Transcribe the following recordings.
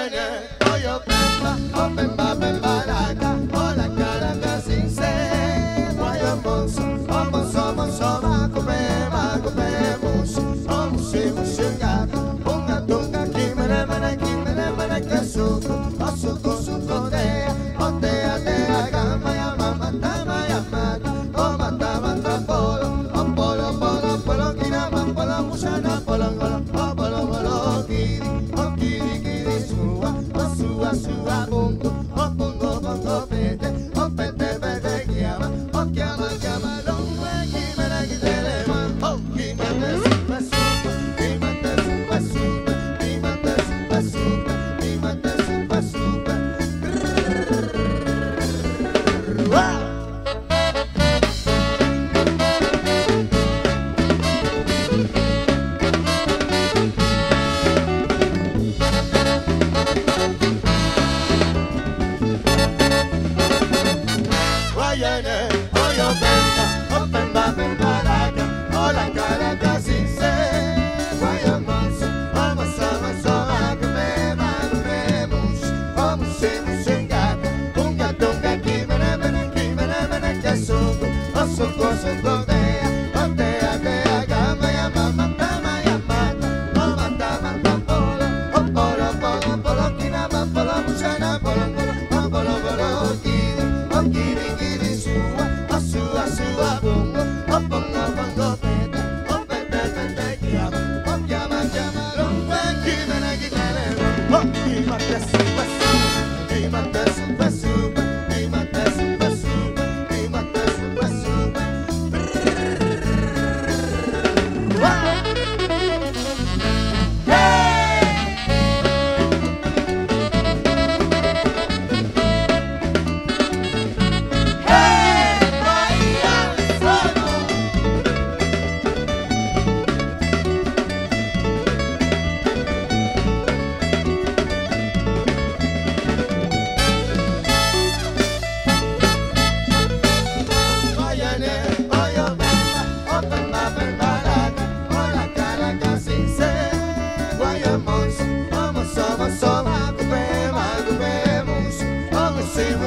Up and up and up okiri kiri sua, asua sua bungo, my best. best.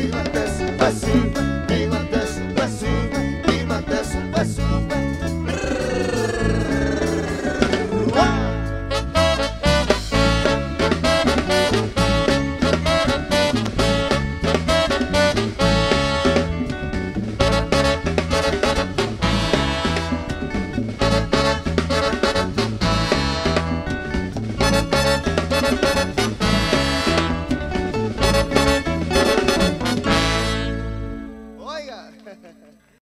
kimate suwa suwa,